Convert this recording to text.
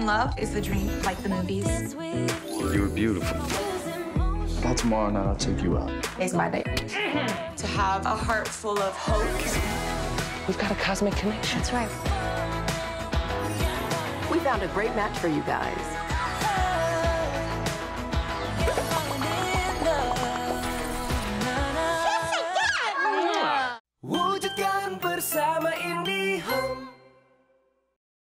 in love is the dream, like the movies. You were beautiful. Now tomorrow night, I'll take you out. It's my day. to have a heart full of hope. We've got a cosmic connection. That's right. We found a great match for you guys. Wujudkan bersama Indihome